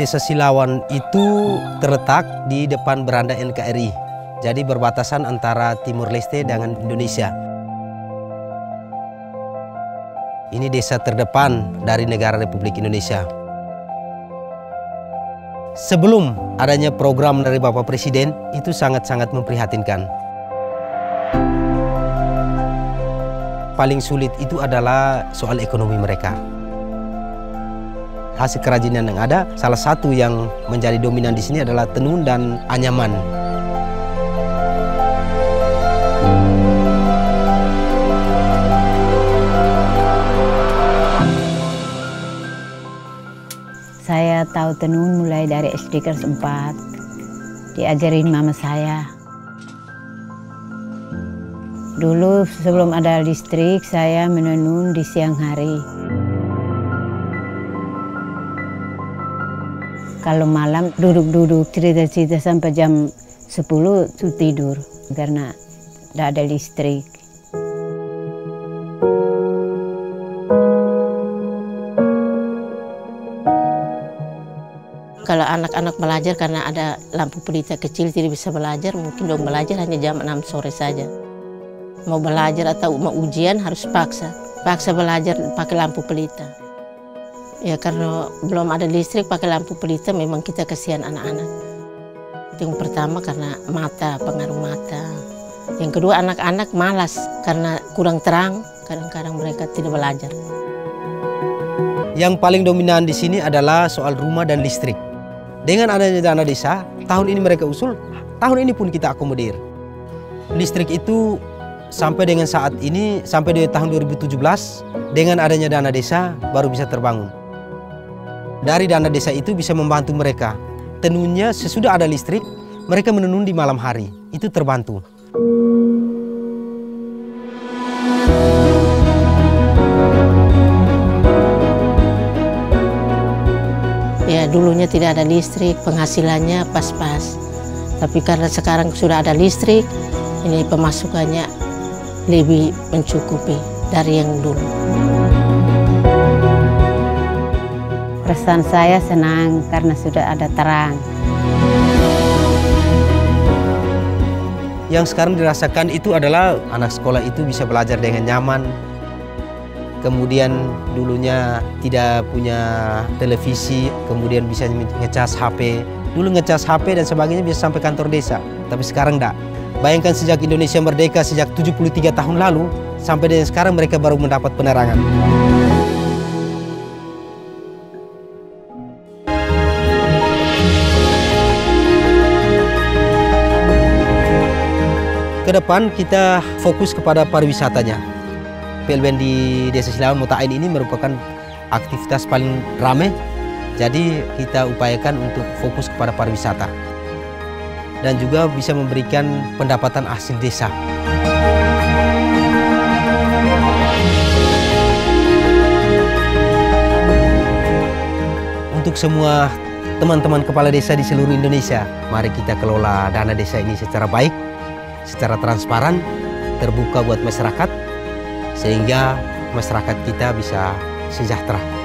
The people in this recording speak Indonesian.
Desa Silawan itu terletak di depan beranda NKRI. Jadi berbatasan antara Timur Leste dengan Indonesia. Ini desa terdepan dari negara Republik Indonesia. Sebelum adanya program dari Bapak Presiden, itu sangat-sangat memprihatinkan. Paling sulit itu adalah soal ekonomi mereka hasil kerajinan yang ada, salah satu yang menjadi dominan di sini adalah tenun dan anyaman. Saya tahu tenun mulai dari SD kelas 4. Diajarin mama saya. Dulu sebelum ada listrik, saya menenun di siang hari. Kalau malam duduk-duduk cerita-cerita sampai jam 10 itu tidur karena tidak ada listrik. Kalau anak-anak belajar karena ada lampu pelita kecil tidak bisa belajar, mungkin dong belajar hanya jam 6 sore saja. Mau belajar atau mau ujian harus paksa. Paksa belajar pakai lampu pelita. Ya karena belum ada listrik pakai lampu pelita memang kita kasihan anak-anak. Yang pertama karena mata, pengaruh mata. Yang kedua anak-anak malas karena kurang terang, kadang-kadang mereka tidak belajar. Yang paling dominan di sini adalah soal rumah dan listrik. Dengan adanya dana desa, tahun ini mereka usul, tahun ini pun kita akomodir. Listrik itu sampai dengan saat ini, sampai di tahun 2017, dengan adanya dana desa baru bisa terbangun. Dari dana desa itu bisa membantu mereka. Tenunnya sesudah ada listrik, mereka menenun di malam hari. Itu terbantu. Ya dulunya tidak ada listrik, penghasilannya pas-pas. Tapi karena sekarang sudah ada listrik, ini pemasukannya lebih mencukupi dari yang dulu. Perasaan saya senang karena sudah ada terang. Yang sekarang dirasakan itu adalah anak sekolah itu bisa belajar dengan nyaman. Kemudian dulunya tidak punya televisi, kemudian bisa ngecas HP. Dulu ngecas HP dan sebagainya bisa sampai kantor desa, tapi sekarang enggak. Bayangkan sejak Indonesia merdeka sejak 73 tahun lalu, sampai dengan sekarang mereka baru mendapat penerangan. Ke depan kita fokus kepada pariwisatanya. PLBN di Desa Silawan Mutain ini merupakan aktivitas paling ramai. Jadi kita upayakan untuk fokus kepada pariwisata. Dan juga bisa memberikan pendapatan hasil desa. Untuk semua teman-teman kepala desa di seluruh Indonesia, mari kita kelola dana desa ini secara baik secara transparan, terbuka buat masyarakat, sehingga masyarakat kita bisa sejahtera.